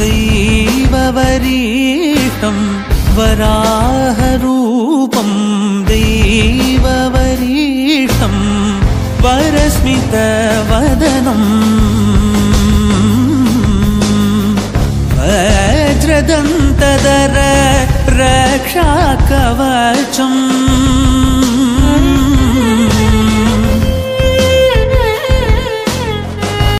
देववरीष्टं वराहरूपं दैववरीष्टं वरस्मितवदनम् वज्रदन्तदर रक्षाकवचम्